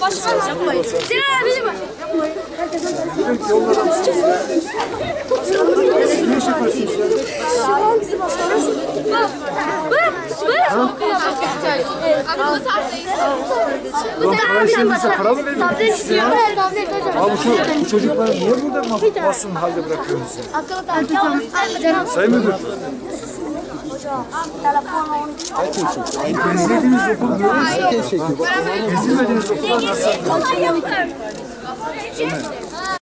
Başkanım yapmayın. Sinan abi bak. Ne iş yaparsınız ya? Bırak. Bırak. Abi bu tarzı. Ulan para istediyse para mı veriyorsunuz? Tablet istiyor. Abi şu, bu çocukları niye burada mahzun halde bırakıyorsunuz? Akıllı tablet. Sayın Müdür. Telefon İzlediğiniz okul niye? İzlemediğiniz okullar nasıl?